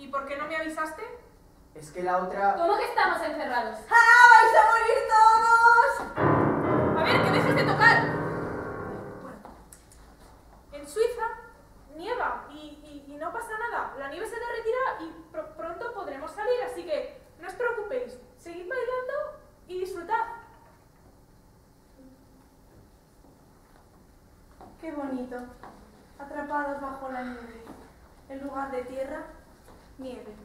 ¿Y por qué no me avisaste? Es que la otra... ¿Cómo que estamos encerrados? ¡Ah, vais a morir todos! A ver, que dejes de tocar. Bueno, en Suiza nieva y, y- y no pasa nada. La nieve se derretirá y pr- pronto podremos salir, así que no os preocupéis. Seguid bailando y disfrutad. Qué bonito. Atrapados bajo la nieve. En lugar de tierra, nieve.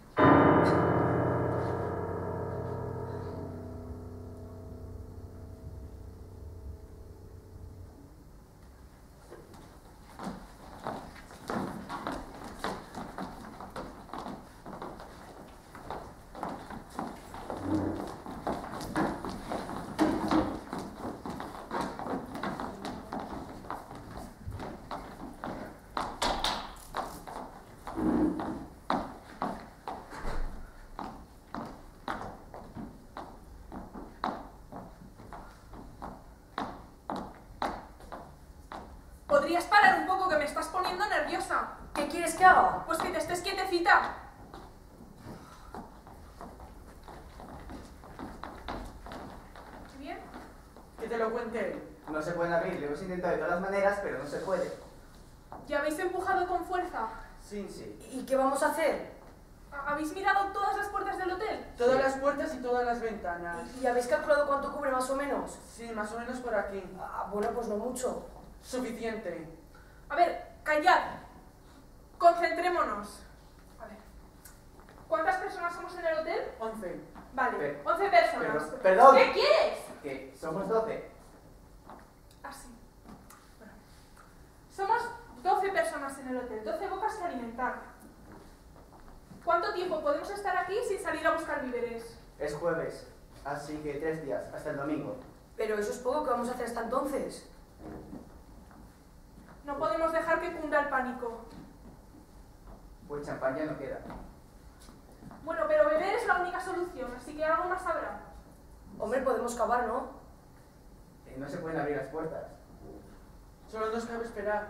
¿Podrías parar un poco que me estás poniendo nerviosa? ¿Qué quieres que haga? Pues que te estés quietecita. ¿Bien? Que te lo cuente él. Pueden abrir. Lo hemos intentado de todas las maneras, pero no se puede. ¿Ya habéis empujado con fuerza? Sí, sí. ¿Y qué vamos a hacer? ¿Ha- ¿Habéis mirado todas las puertas del hotel? Todas las puertas y todas las ventanas. ¿Y, y habéis calculado cuánto cubre más o menos? Sí, más o menos por aquí. Ah, bueno, pues no mucho. Suficiente. A ver, callad. Concentrémonos. A ver. ¿Cuántas personas somos en el hotel? Once. Vale, 11 personas. pero- perdón. ¿Qué quieres? Que somos 12. Así. Bueno. Somos 12 personas en el hotel, 12 bocas que alimentar. ¿Cuánto tiempo podemos estar aquí sin salir a buscar víveres? Es jueves. Así que tres días, hasta el domingo. Pero eso es poco que vamos a hacer hasta entonces. No podemos dejar que cunda el pánico. Pues champán ya no queda. Bueno, pero beber es la única solución, así que algo más habrá. Hombre, podemos cavar, ¿no? Eh, no se pueden abrir las puertas. Solo nos cabe esperar.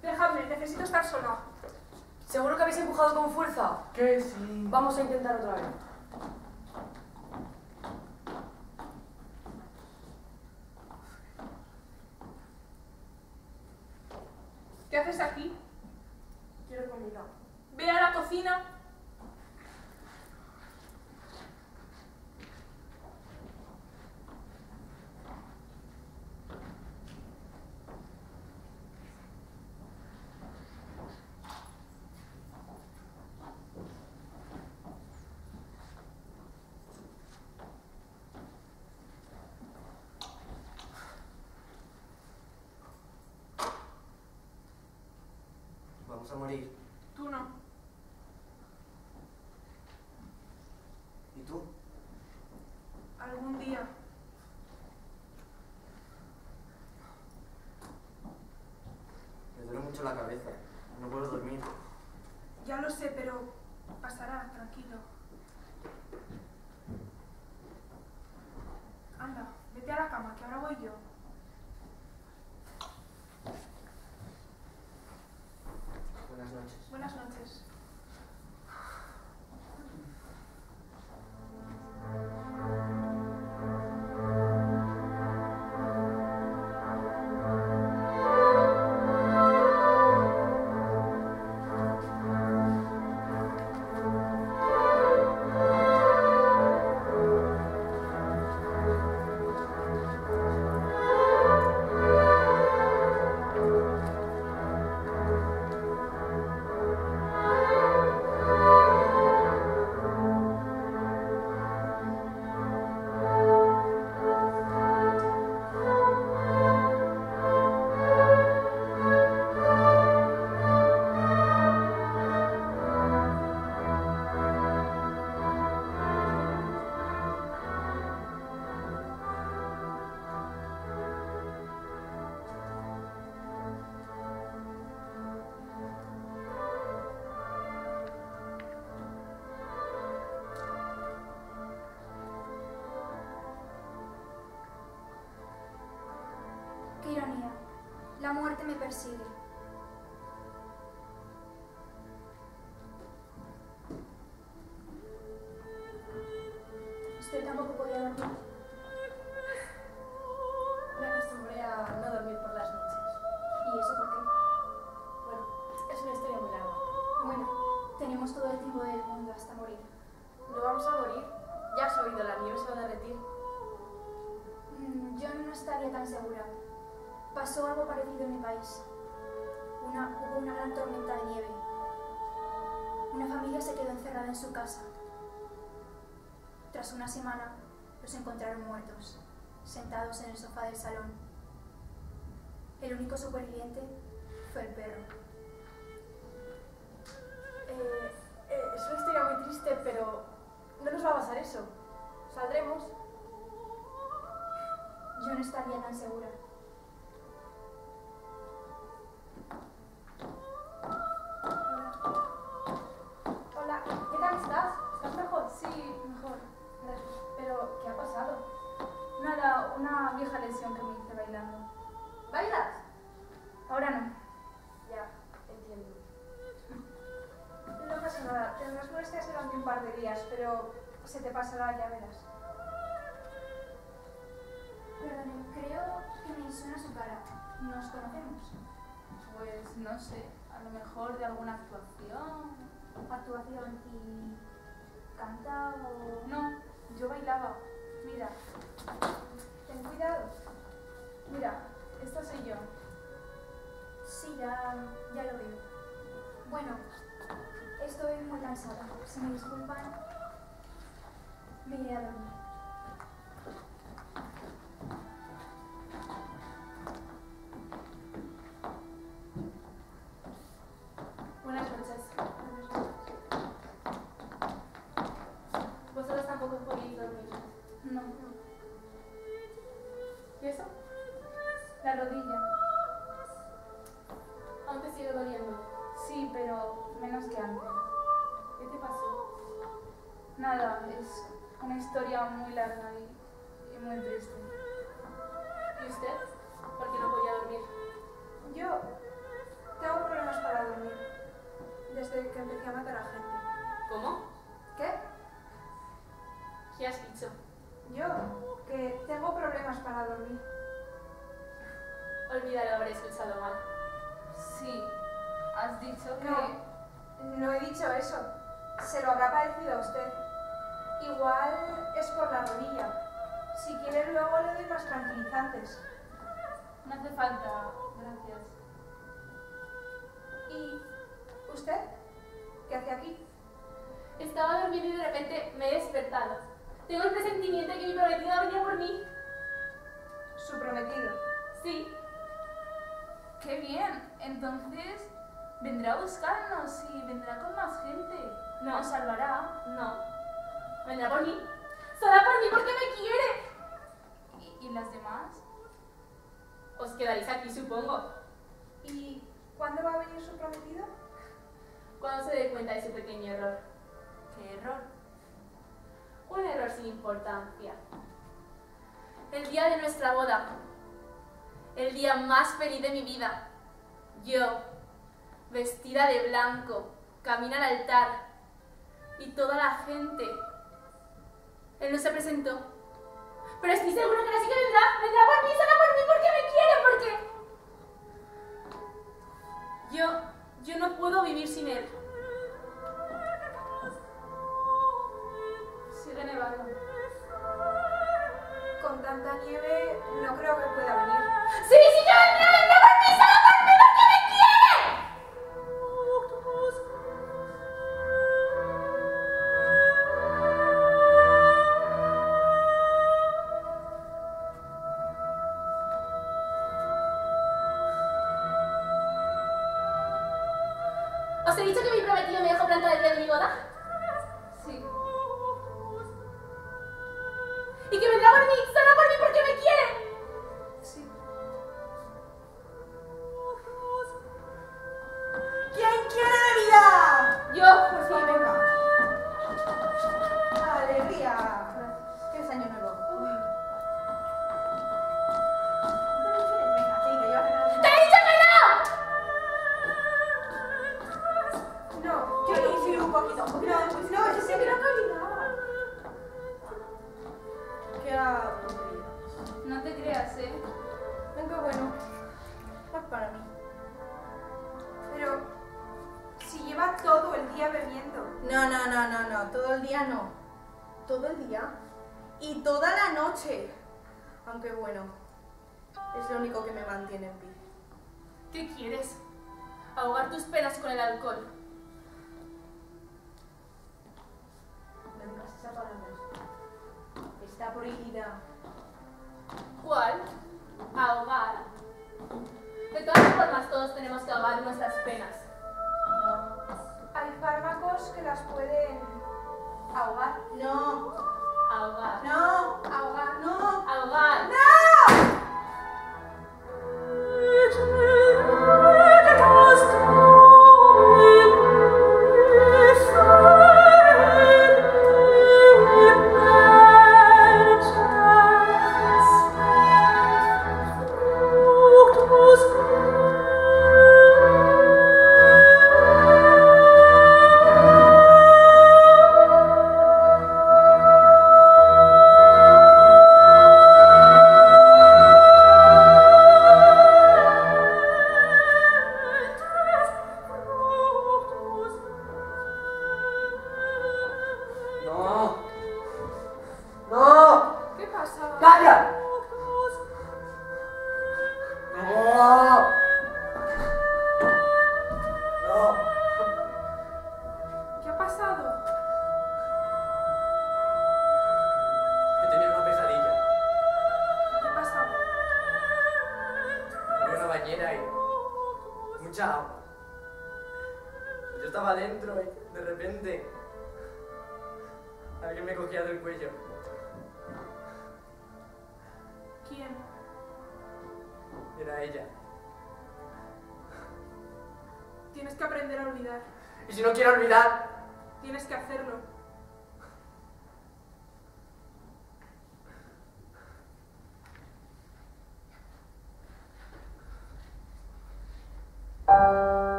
Dejadme, necesito estar sola. ¿Seguro que habéis empujado con fuerza? Que sí. Vamos a intentar otra vez. ¿Qué haces aquí? Quiero comida. Ve a la cocina. Vamos a morir. Tú no. ¿Y tú? Algún día. Me duele mucho la cabeza. me persigue. hubo una gran tormenta de nieve. Una familia se quedó encerrada en su casa. Tras una semana los encontraron muertos, sentados en el sofá del salón. El único superviviente fue el perro. Eh, eh, es una historia muy triste, pero no nos va a pasar eso. Saldremos. Yo no estaría tan segura. Sara por mí porque me quiere. ¿Y, ¿Y, las demás? Os quedaréis aquí, supongo. ¿Y cuándo va a venir su prometido? Cuando se dé cuenta de su pequeño error. ¿Qué error? Un error sin importancia. El día de nuestra boda. El día más feliz de mi vida. Yo, vestida de blanco, camino al altar y toda la gente él no se presentó. Pero estoy seguro que la chica vendrá, vendrá por mí, solo por mí, porque me quiere, porque... Yo, yo no puedo vivir sin él. Sigue nevando. Con tanta nieve, no creo que pueda venir. ¡Sí, sí!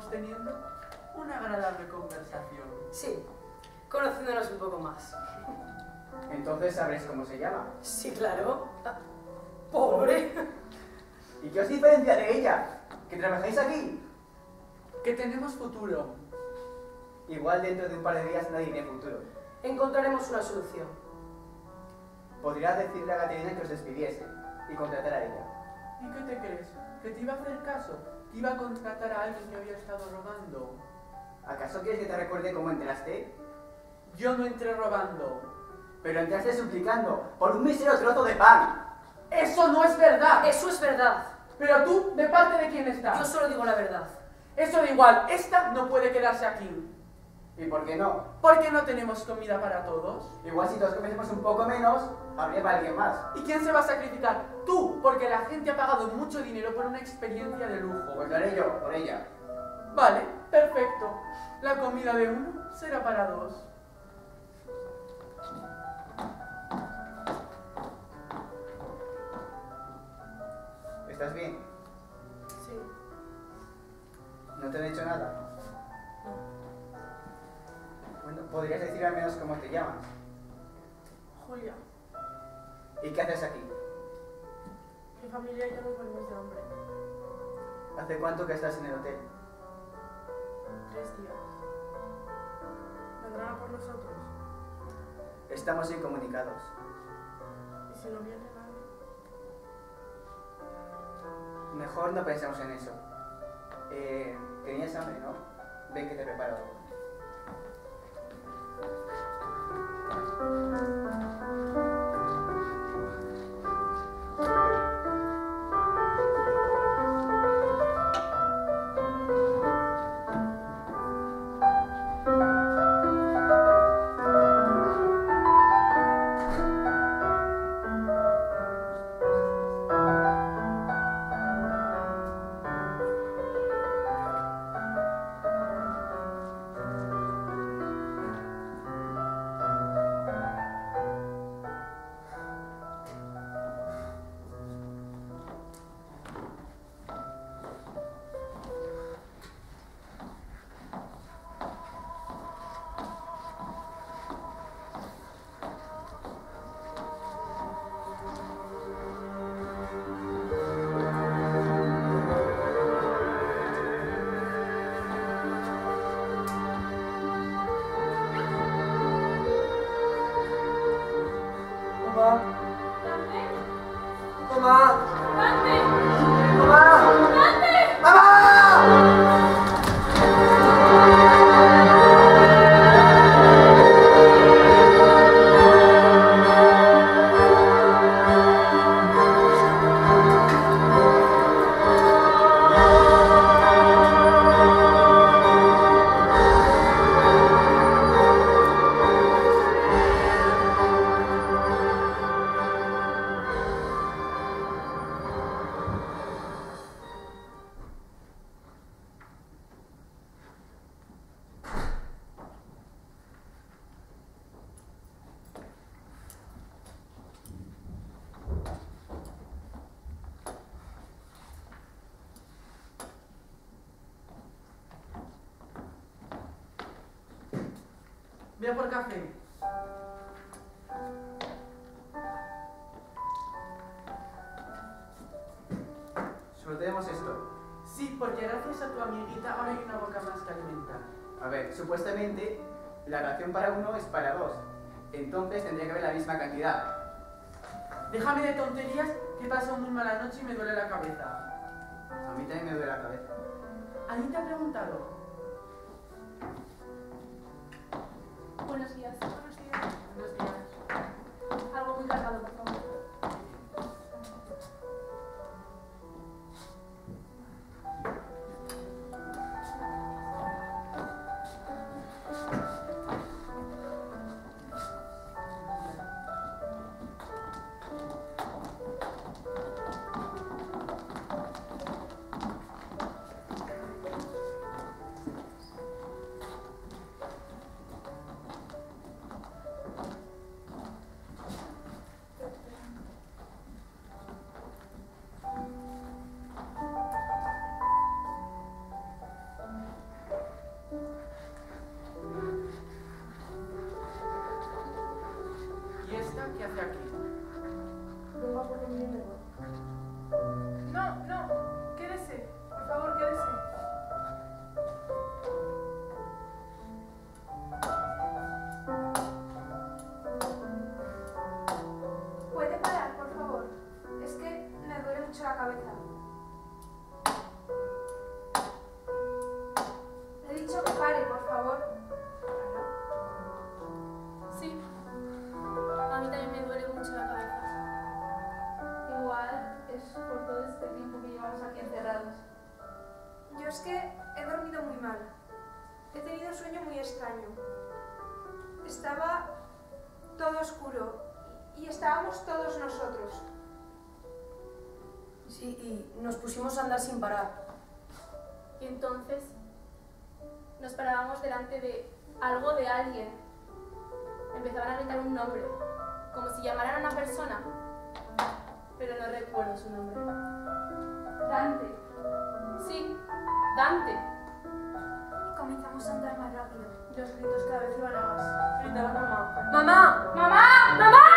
Estábamos teniendo una agradable conversación. Sí, conociéndonos un poco más. Entonces sabréis cómo se llama. Sí, claro. Ah, Pobre. ¿Y qué os diferencia de ella? ¿Que trabajáis aquí? Que tenemos futuro. Igual dentro de un par de días nadie tiene futuro. Encontraremos una solución. Podrías decirle a Caterina que os despidiese y contratar a ella. ¿Y qué te crees? ¿Que te iba a hacer caso? ¿Que iba a contratar a alguien que había estado robando? ¿Acaso quieres que te recuerde cómo entraste? Yo no entré robando. Pero entraste suplicando por un mísero trozo de pan. ¡Eso no es verdad! Eso es verdad. Pero tú, ¿de parte de quién Yo estás? solo digo la verdad. Eso da igual, esta no puede quedarse aquí. ¿Y por qué no? ¿Por qué no tenemos comida para todos? Igual si todos comiésemos un poco menos, habría para alguien más. ¿Y quién se va a sacrificar? Tú, porque la gente ha pagado mucho dinero por una experiencia de lujo. Pues lo haré yo, por ella. Vale, perfecto. La comida de uno será para dos. ¿Estás bien? Sí. ¿No te han hecho nada? ¿Podrías decir al menos cómo te llamas? Julia, ¿Y qué haces aquí? mi familia y yo nos morimos de hambre. ¿Hace cuánto que estás en el hotel? Tres días. ¿Vendrán a por nosotros? Estamos incomunicados. ¿Y si no viene nadie? Mejor no pensemos en eso. Eh, tenías hambre, ¿no? Ven que te preparo algo. Mamá, ¡Dante! A mí también me duele la cabeza. ¿Alguien te ha preguntado? Buenos días. Yo es que he dormido muy mal. He tenido un sueño muy extraño. Estaba todo oscuro y estábamos todos nosotros. Sí, y nos pusimos a andar sin parar. Y entonces nos parábamos delante de algo de alguien. Empezaban a gritar un nombre, como si llamaran a una persona, pero no recuerdo su nombre. Dante. Dante. Comenzamos a andar más rápido. Los gritos cada vez iban a más. Grita la mamá. ¡Mamá! ¡Mamá! ¡Mamá!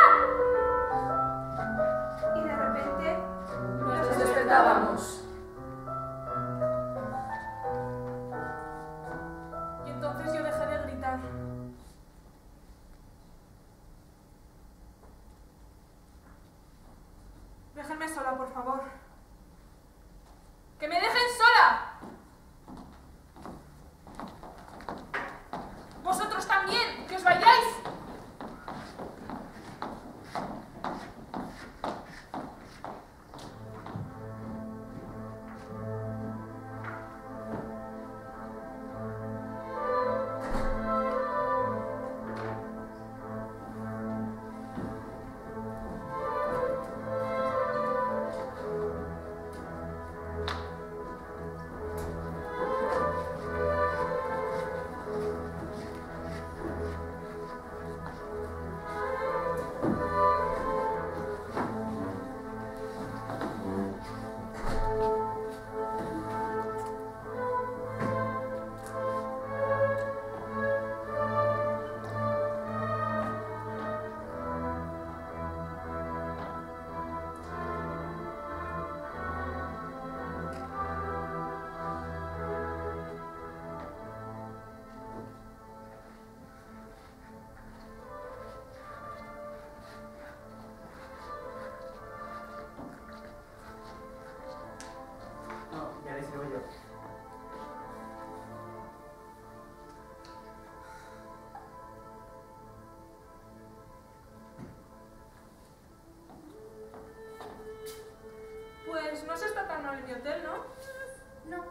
En mi hotel, ¿no? No,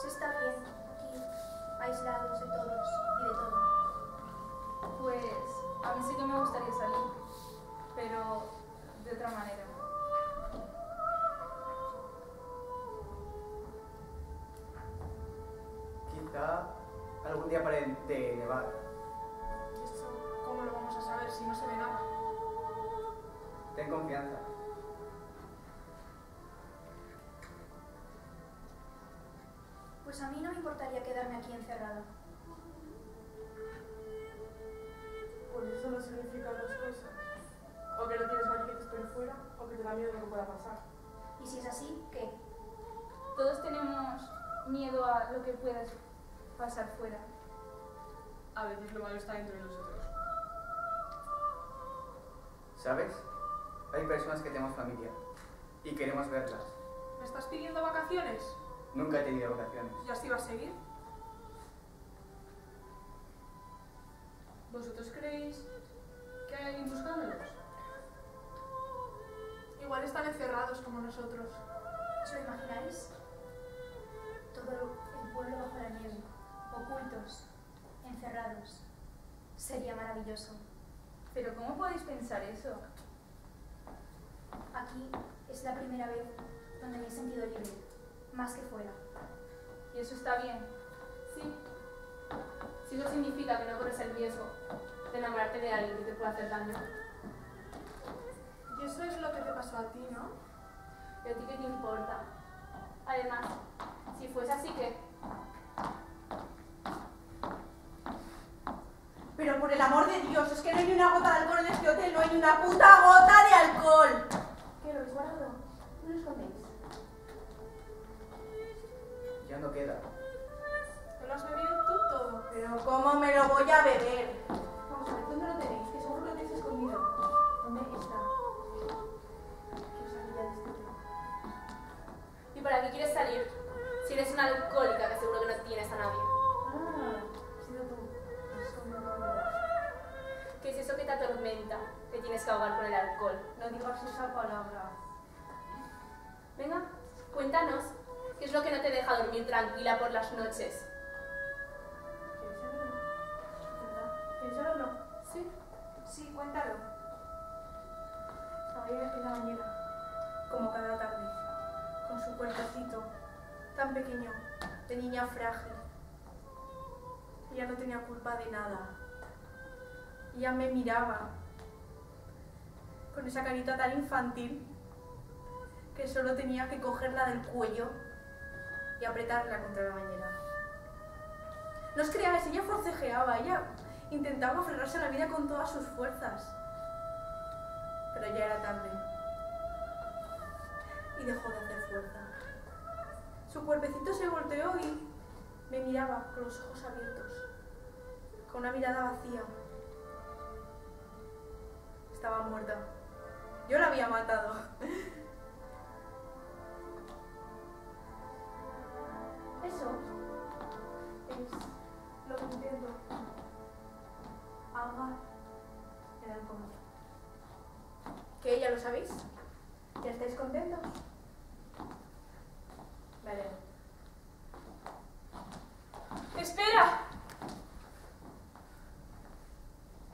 se está bien aquí, aislados de todos y de todo. Pues a mí sí que me gustaría salir, pero de otra manera. Quizá algún día pare de nevar. ¿Eso cómo lo vamos a saber si no se ve nada? Ten confianza. Pues a mí no me importaría quedarme aquí encerrada. Pues eso no significa dos cosas. O que no tienes mariquitos por fuera, o que te da miedo lo que pueda pasar. Y si es así, ¿qué? Todos tenemos miedo a lo que pueda pasar fuera. A veces lo malo está dentro de nosotros. ¿Sabes? Hay personas que tenemos familia y queremos verlas. ¿Me estás pidiendo vacaciones? Nunca he tenido vacaciones. ¿Y así va a seguir? ¿Vosotros creéis que hay alguien buscándolos? Igual están encerrados como nosotros. ¿Os lo imagináis? Todo el pueblo bajo la nieve, ocultos, encerrados. Sería maravilloso. Pero ¿cómo podéis pensar eso? Aquí es la primera vez donde me he sentido libre, más que fuera. Y eso está bien. Sí. Si eso significa que no corres el riesgo de enamorarte de alguien que te pueda hacer daño. Y eso es lo que te pasó a ti, ¿no? ¿Y a ti qué te importa? Además, si fuese así que... Pero por el amor de Dios, es que no hay ni una gota de alcohol en este hotel, no hay ni una puta gota de alcohol. Ya no queda. ¿Te lo has bebido tú todo? Pero ¿cómo me lo voy a beber? Vamos a ver, ¿dónde lo tenéis? Que seguro lo tenéis escondido. ¿Dónde está? Quiero salir ya de este. ¿Y para qué quieres salir? Si eres una alcohólica que seguro que no tienes a nadie. Ah, has sido tú. Eso me lo. ¿Qué es eso que te atormenta? Que tienes que ahogar con el alcohol. No digas esa palabra. Venga, cuéntanos. ¿Qué es lo que no te deja dormir tranquila por las noches? ¿Quieres saberlo? ¿Quieres saberlo? Sí. Sí, cuéntalo. Ayer en la bañera, como cada tarde, con su cuerpecito tan pequeño, de niña frágil. Ella no tenía culpa de nada. Ella me miraba con esa carita tan infantil que solo tenía que cogerla del cuello y apretarla contra la bañera. No os creáis, ella forcejeaba, ella intentaba aferrarse a la vida con todas sus fuerzas. Pero ya era tarde. Y dejó de hacer fuerza. Su cuerpecito se volteó y me miraba con los ojos abiertos, con una mirada vacía. Estaba muerta. Yo la había matado. Eso es lo que intento ahogar en el comer. ¿Que ya lo sabéis? ¿Ya estáis contentos? Vale. ¡Espera!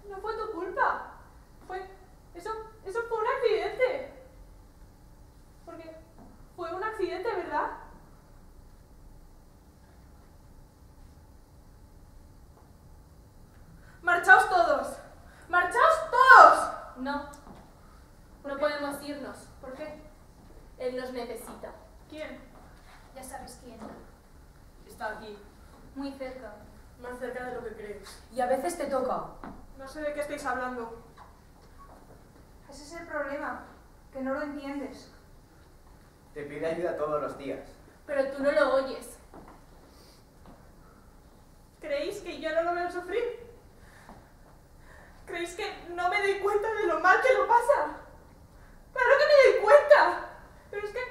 No fue tu culpa. Fue. Eso, eso fue un accidente. Porque fue un accidente, ¿verdad? ¡Marchaos todos! ¡Marchaos todos! No, no podemos irnos. ¿Por qué? Él nos necesita. ¿Quién? Ya sabes quién. Está aquí. Más cerca de lo que crees. Y a veces te toca. No sé de qué estáis hablando. Ese es el problema, que no lo entiendes. Te pide ayuda todos los días. Pero tú no lo oyes. ¿Creéis que yo no lo veo sufrir? ¿Creéis que no me doy cuenta de lo mal que lo pasa? ¡Claro que me doy cuenta! Pero es que.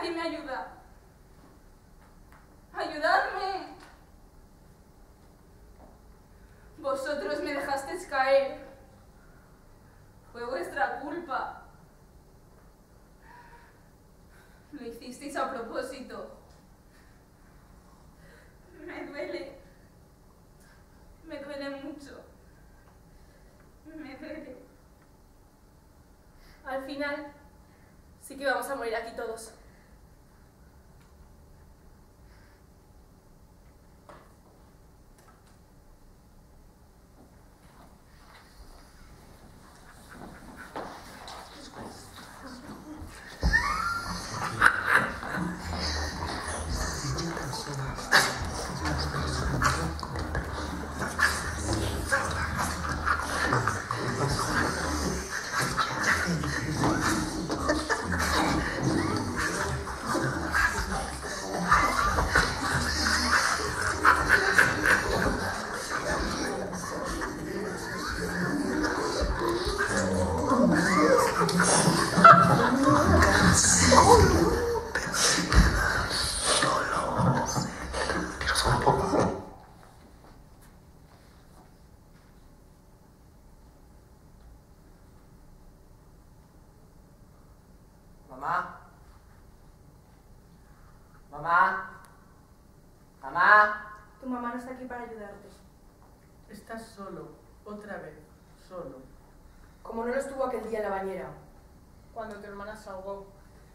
alguien me ayuda. Ayudadme. Vosotros me dejasteis caer. Fue vuestra culpa. Lo hicisteis a propósito. Me duele. Me duele mucho. Me duele. Al final,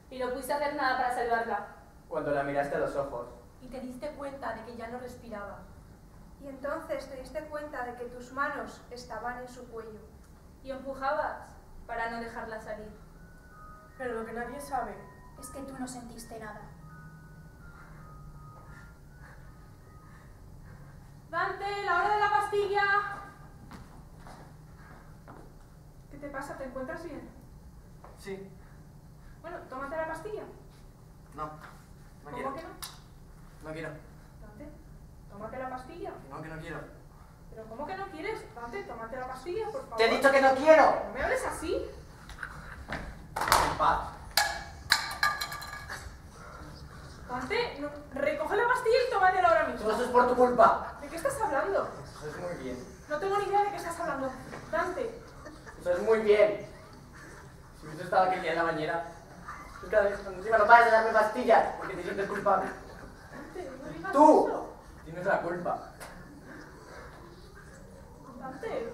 y no pudiste hacer nada para salvarla. Cuando la miraste a los ojos. Y te diste cuenta de que ya no respiraba. Y entonces te diste cuenta de que tus manos estaban en su cuello. Y empujabas para no dejarla salir. Pero lo que nadie sabe es que tú no sentiste nada. Dante, la hora de la pastilla. ¿Qué te pasa? ¿Te encuentras bien? Sí. Bueno, tómate la pastilla. No, no ¿Cómo quiero. que no? No quiero. Dante, tómate la pastilla. No, que no quiero. ¿Pero cómo que no quieres? Dante, tómate la pastilla, por favor. ¡Te he dicho que no quiero! No me hables así. En paz. Dante, no- recoge la pastilla y tómatela ahora mismo. Todo eso es por tu culpa. ¿De qué estás hablando? Eso es muy bien. No tengo ni idea de qué estás hablando. Dante, Eso es muy bien. Si hubiese estado aquel día en la bañera. Tú cada vez, cuando encima no paras de darme pastillas porque te sientes culpable. Dante, no digas ¡Tú! eso. Tienes la culpa. Dante,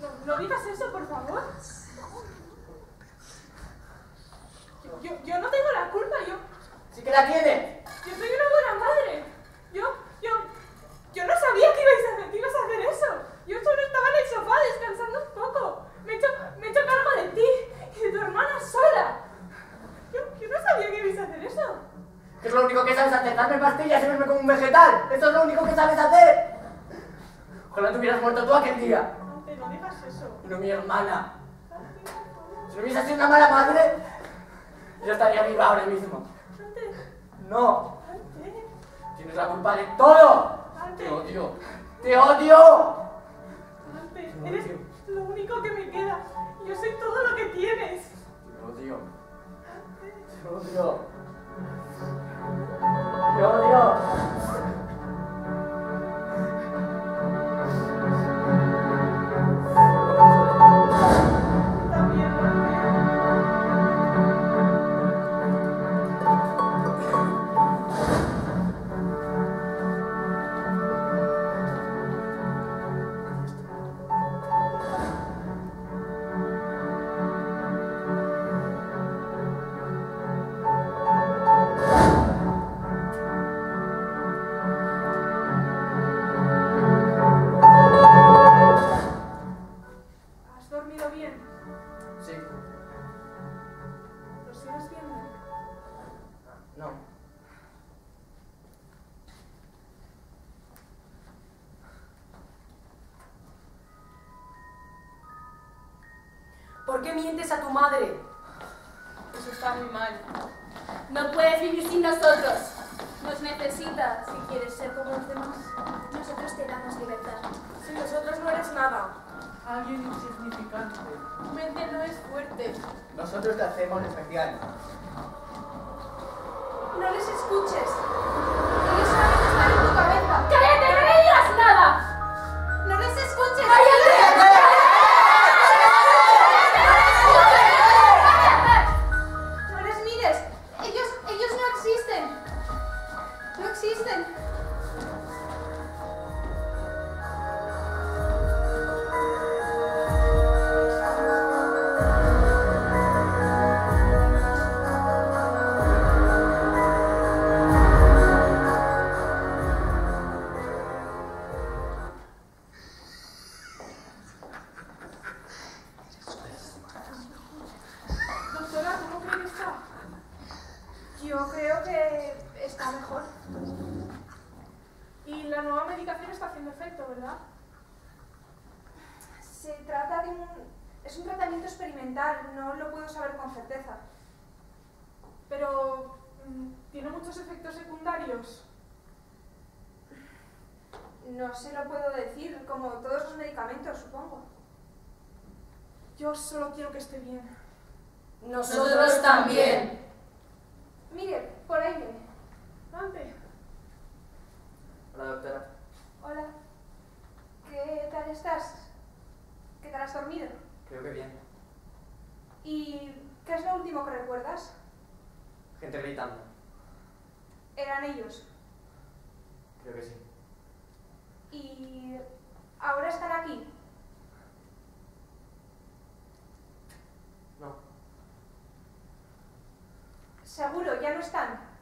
no, no digas eso, por favor. Yo, yo, no tengo la culpa, yo, ¡Sí que la tienes! yo soy una buena madre. Yo, yo no sabía que ibais a hacer, a hacer eso. Yo solo estaba en el sofá descansando un poco. Me he hecho, me he hecho cargo de ti y de tu hermana sola. Yo, yo no sabía que ibais a hacer eso. ¿Qué es lo único que sabes hacer? Darme pastillas y verme como un vegetal. Eso es lo único que sabes hacer. Ojalá te hubieras muerto tú aquel día. Dante, no digas eso. No mi hermana. Si no hubiese sido una mala madre, yo estaría viva ahora mismo. Dante. No. Dante. Tienes la culpa de todo. Dante. Te odio. Te odio. Dante, eres lo único que me queda. Yo soy todo lo que tienes. Te odio. Te odio. Te odio. A tu madre? Eso está muy mal. No puedes vivir sin nosotros. Nos necesitas. Si quieres ser como los demás, nosotros te damos libertad. Sin nosotros no eres nada. Alguien insignificante. Tu mente no es fuerte. Nosotros te hacemos especial. Seguro, ya no están.